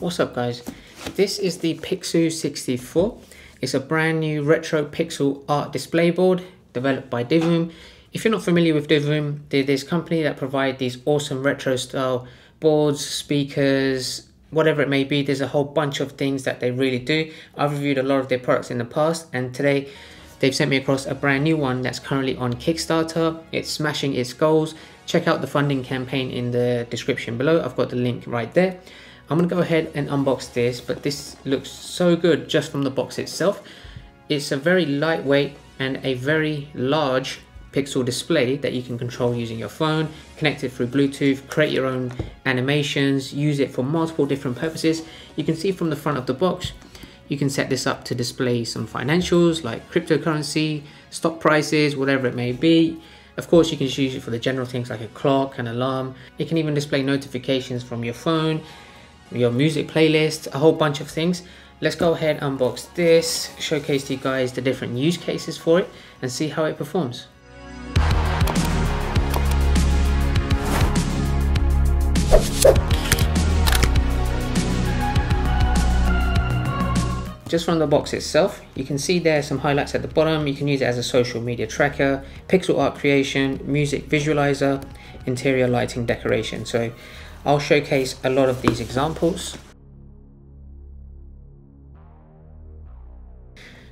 What's up guys? This is the Pixoo 64. It's a brand new retro pixel art display board developed by Divoom. If you're not familiar with Divoom, they're this company that provide these awesome retro style boards, speakers, whatever it may be. There's a whole bunch of things that they really do. I've reviewed a lot of their products in the past and today they've sent me across a brand new one that's currently on Kickstarter. It's smashing its goals. Check out the funding campaign in the description below. I've got the link right there. I'm to go ahead and unbox this, but this looks so good just from the box itself. It's a very lightweight and a very large pixel display that you can control using your phone, connect it through Bluetooth, create your own animations, use it for multiple different purposes. You can see from the front of the box, you can set this up to display some financials like cryptocurrency, stock prices, whatever it may be. Of course, you can use it for the general things like a clock, an alarm. It can even display notifications from your phone your music playlist, a whole bunch of things. Let's go ahead unbox this, showcase to you guys the different use cases for it and see how it performs. Just from the box itself, you can see there some highlights at the bottom. You can use it as a social media tracker, pixel art creation, music visualizer, interior lighting decoration. So I'll showcase a lot of these examples.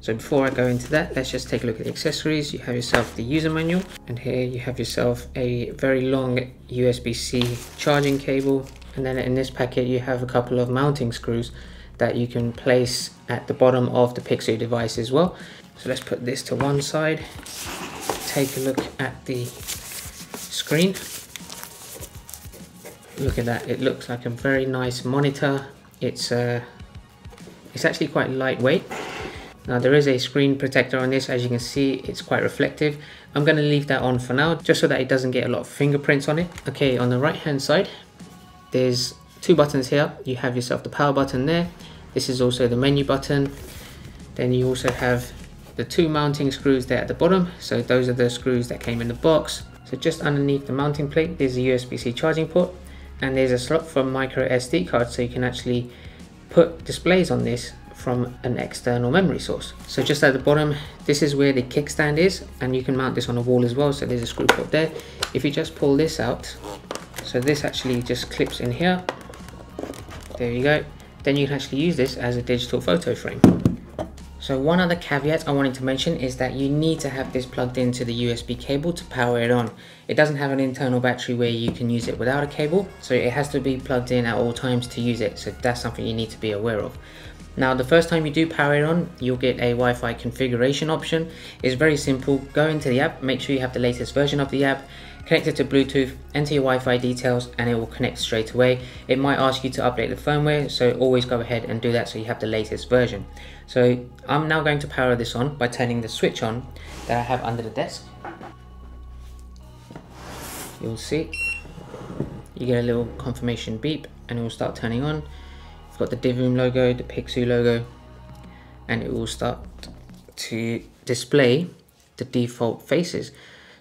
So before I go into that, let's just take a look at the accessories. You have yourself the user manual, and here you have yourself a very long USB-C charging cable. And then in this packet, you have a couple of mounting screws that you can place at the bottom of the Pixoo device as well. So let's put this to one side, take a look at the screen look at that. It looks like a very nice monitor. It's uh, it's actually quite lightweight. Now there is a screen protector on this. As you can see it's quite reflective. I'm going to leave that on for now just so that it doesn't get a lot of fingerprints on it. Okay on the right hand side there's two buttons here. You have yourself the power button there. This is also the menu button. Then you also have the two mounting screws there at the bottom. So those are the screws that came in the box. So just underneath the mounting plate there's a USB-C charging port and there's a slot for micro SD card so you can actually put displays on this from an external memory source. So just at the bottom, this is where the kickstand is and you can mount this on a wall as well. So there's a screw port there. If you just pull this out, so this actually just clips in here. There you go. Then you can actually use this as a digital photo frame. So one other caveat I wanted to mention is that you need to have this plugged into the USB cable to power it on. It doesn't have an internal battery where you can use it without a cable, so it has to be plugged in at all times to use it, so that's something you need to be aware of. Now the first time you do power it on, you'll get a Wi-Fi configuration option. It's very simple, go into the app, make sure you have the latest version of the app, connect it to Bluetooth, enter your Wi-Fi details and it will connect straight away. It might ask you to update the firmware, so always go ahead and do that so you have the latest version. So I'm now going to power this on by turning the switch on that I have under the desk. You'll see, you get a little confirmation beep and it will start turning on. You've got the Divoom logo, the Pixoo logo, and it will start to display the default faces.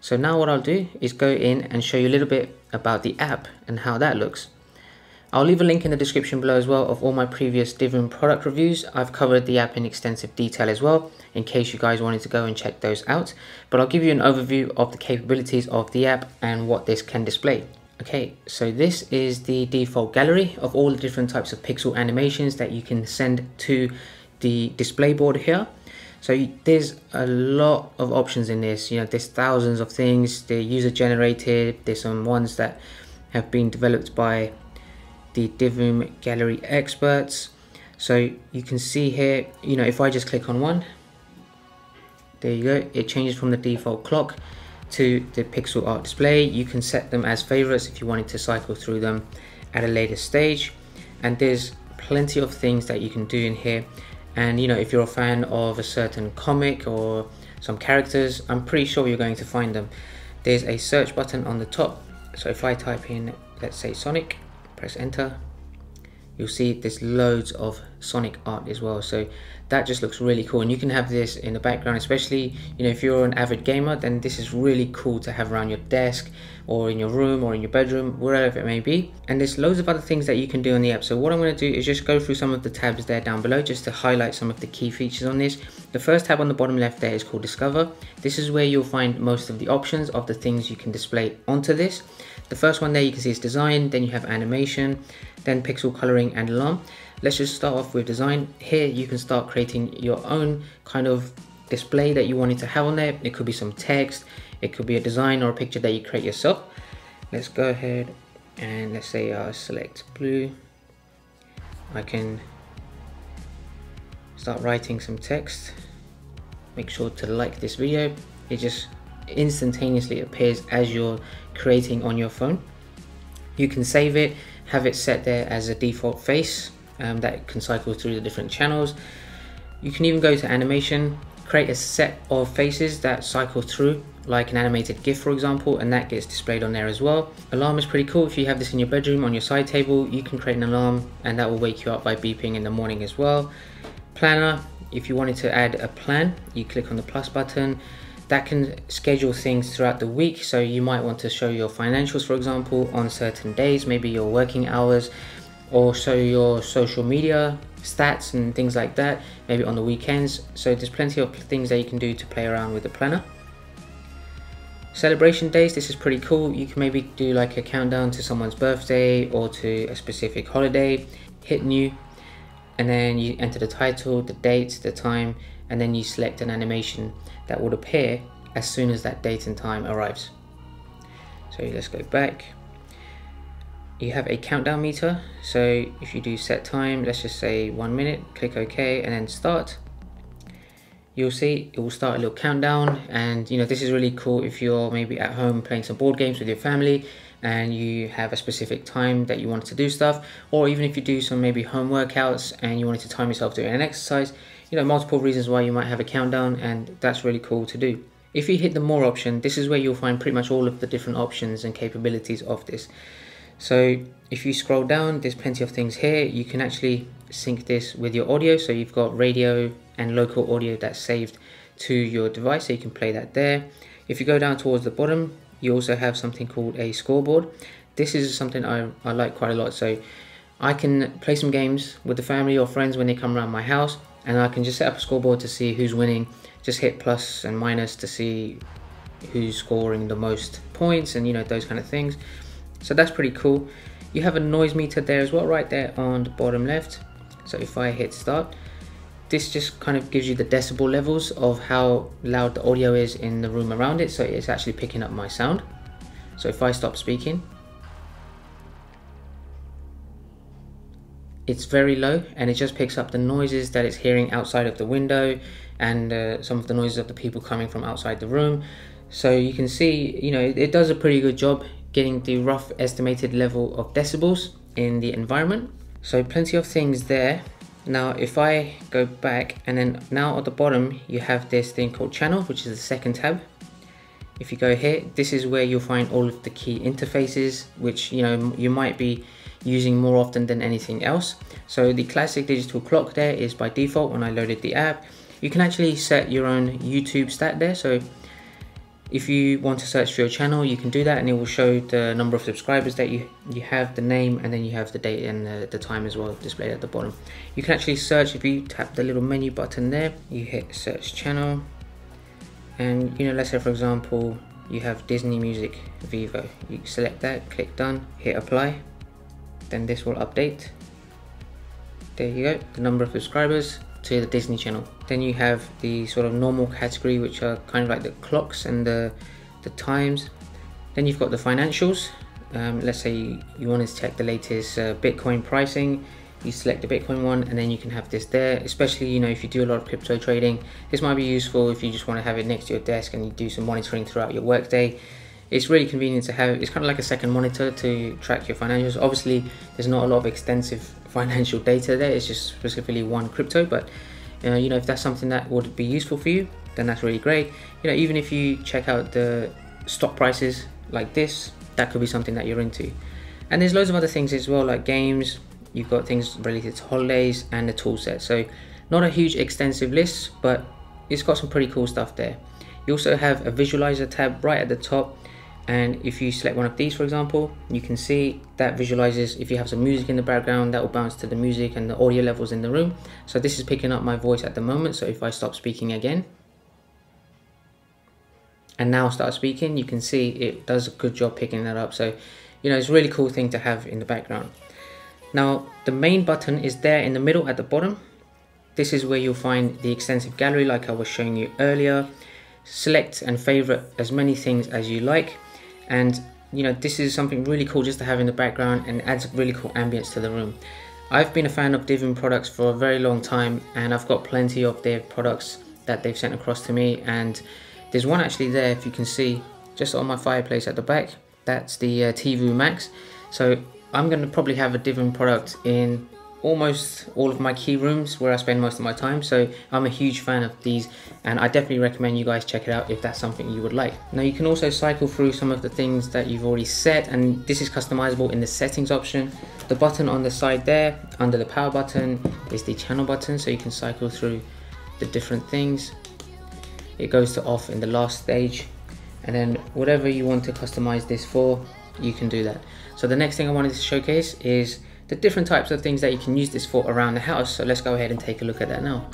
So now what I'll do is go in and show you a little bit about the app and how that looks. I'll leave a link in the description below as well of all my previous Divoom product reviews. I've covered the app in extensive detail as well in case you guys wanted to go and check those out. But I'll give you an overview of the capabilities of the app and what this can display. Okay, so this is the default gallery of all the different types of pixel animations that you can send to the display board here. So there's a lot of options in this, you know, there's thousands of things, they're user generated, there's some ones that have been developed by the Divoom gallery experts. So you can see here, you know, if I just click on one, there you go, it changes from the default clock to the pixel art display. You can set them as favorites if you wanted to cycle through them at a later stage. And there's plenty of things that you can do in here. And you know, if you're a fan of a certain comic or some characters, I'm pretty sure you're going to find them. There's a search button on the top. So if I type in, let's say Sonic, press enter. You'll see there's loads of sonic art as well so that just looks really cool and you can have this in the background especially you know if you're an avid gamer then this is really cool to have around your desk or in your room or in your bedroom, wherever it may be. And there's loads of other things that you can do on the app. So what I'm going to do is just go through some of the tabs there down below just to highlight some of the key features on this. The first tab on the bottom left there is called Discover. This is where you'll find most of the options of the things you can display onto this. The first one there you can see is design, then you have animation, then pixel coloring and alarm. Let's just start off with design. Here you can start creating your own kind of display that you wanted to have on there. It could be some text, it could be a design or a picture that you create yourself. Let's go ahead and let's say I select blue. I can start writing some text. Make sure to like this video. It just instantaneously appears as you're creating on your phone. You can save it, have it set there as a default face um, that can cycle through the different channels. You can even go to animation, create a set of faces that cycle through like an animated GIF for example and that gets displayed on there as well. Alarm is pretty cool if you have this in your bedroom on your side table you can create an alarm and that will wake you up by beeping in the morning as well. Planner, if you wanted to add a plan you click on the plus button that can schedule things throughout the week so you might want to show your financials for example on certain days maybe your working hours or show your social media stats and things like that maybe on the weekends. So there's plenty of things that you can do to play around with the planner. Celebration days this is pretty cool. You can maybe do like a countdown to someone's birthday or to a specific holiday hit new and then you enter the title the date the time and then you select an animation that would appear as soon as that date and time arrives. So let's go back you have a countdown meter. So if you do set time let's just say one minute click ok and then start. You'll see it will start a little countdown. And you know this is really cool if you're maybe at home playing some board games with your family and you have a specific time that you want to do stuff. Or even if you do some maybe home workouts and you wanted to time yourself doing an exercise you know multiple reasons why you might have a countdown and that's really cool to do. If you hit the more option this is where you'll find pretty much all of the different options and capabilities of this so if you scroll down, there's plenty of things here. You can actually sync this with your audio. So you've got radio and local audio that's saved to your device. So you can play that there. If you go down towards the bottom, you also have something called a scoreboard. This is something I, I like quite a lot. So I can play some games with the family or friends when they come around my house and I can just set up a scoreboard to see who's winning. Just hit plus and minus to see who's scoring the most points and you know those kind of things. So that's pretty cool. You have a noise meter there as well, right there on the bottom left. So if I hit start, this just kind of gives you the decibel levels of how loud the audio is in the room around it. So it's actually picking up my sound. So if I stop speaking, it's very low and it just picks up the noises that it's hearing outside of the window and uh, some of the noises of the people coming from outside the room. So you can see, you know, it does a pretty good job getting the rough estimated level of decibels in the environment. So plenty of things there. Now if I go back and then now at the bottom you have this thing called channel which is the second tab. If you go here this is where you'll find all of the key interfaces which you know you might be using more often than anything else. So the classic digital clock there is by default when I loaded the app. You can actually set your own YouTube stat there so if you want to search for your channel, you can do that and it will show the number of subscribers that you, you have, the name, and then you have the date and the, the time as well displayed at the bottom. You can actually search if you tap the little menu button there, you hit search channel, and you know, let's say for example, you have Disney Music Vevo. You select that, click done, hit apply, then this will update. There you go, the number of subscribers, to the Disney Channel. Then you have the sort of normal category, which are kind of like the clocks and the, the times. Then you've got the financials. Um, let's say you, want to check the latest uh, Bitcoin pricing. You select the Bitcoin one and then you can have this there, especially, you know, if you do a lot of crypto trading. This might be useful if you just want to have it next to your desk and you do some monitoring throughout your workday it's really convenient to have it's kind of like a second monitor to track your financials obviously there's not a lot of extensive financial data there. It's just specifically one crypto but uh, you know if that's something that would be useful for you then that's really great. You know even if you check out the stock prices like this that could be something that you're into. And there's loads of other things as well like games. You've got things related to holidays and the tool set. So not a huge extensive list but it's got some pretty cool stuff there. You also have a visualizer tab right at the top and if you select one of these for example you can see that visualizes if you have some music in the background that will bounce to the music and the audio levels in the room. So this is picking up my voice at the moment. So if I stop speaking again and now start speaking you can see it does a good job picking that up. So you know it's a really cool thing to have in the background. Now the main button is there in the middle at the bottom. This is where you'll find the extensive gallery like I was showing you earlier. Select and favorite as many things as you like and you know this is something really cool just to have in the background and adds really cool ambience to the room. I've been a fan of Divoom products for a very long time and I've got plenty of their products that they've sent across to me. And there's one actually there if you can see just on my fireplace at the back. That's the uh, Tivoo Max. So I'm going to probably have a Divoom product in almost all of my key rooms where I spend most of my time so I'm a huge fan of these and I definitely recommend you guys check it out if that's something you would like. Now you can also cycle through some of the things that you've already set and this is customizable in the settings option. The button on the side there under the power button is the channel button so you can cycle through the different things. It goes to off in the last stage and then whatever you want to customize this for you can do that. So the next thing I wanted to showcase is the different types of things that you can use this for around the house. So let's go ahead and take a look at that now.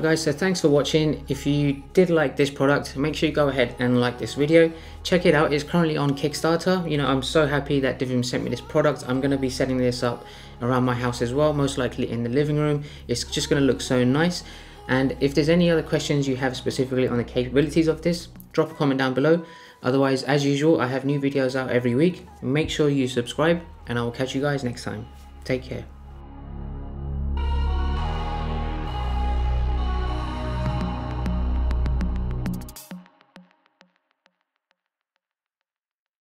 Guys, so thanks for watching. If you did like this product, make sure you go ahead and like this video. Check it out, it's currently on Kickstarter. You know, I'm so happy that Divoom sent me this product. I'm going to be setting this up around my house as well, most likely in the living room. It's just going to look so nice. And if there's any other questions you have specifically on the capabilities of this, drop a comment down below. Otherwise, as usual, I have new videos out every week. Make sure you subscribe and I will catch you guys next time. Take care.